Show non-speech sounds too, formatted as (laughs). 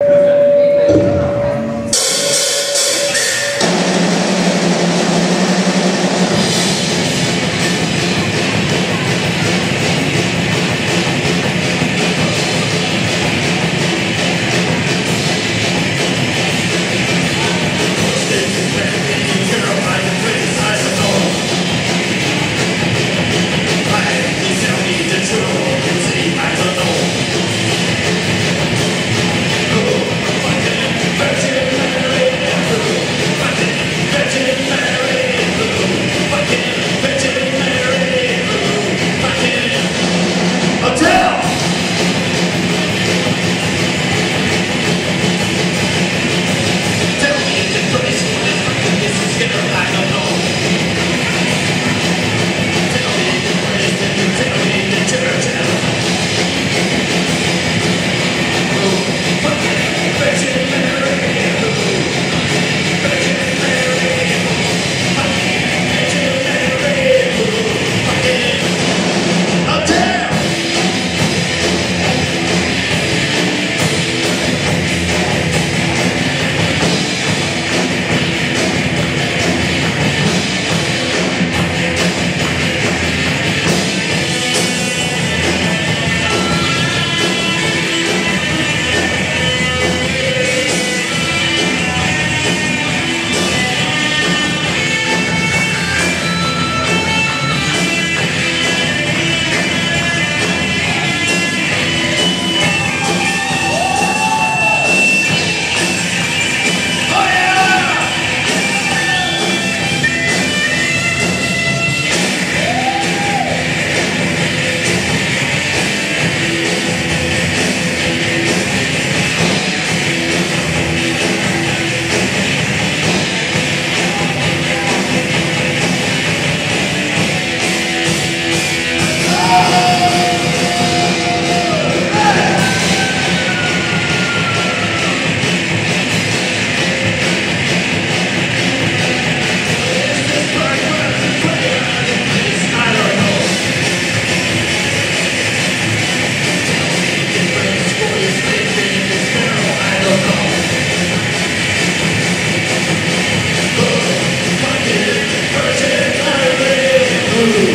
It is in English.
Because (laughs) Amen.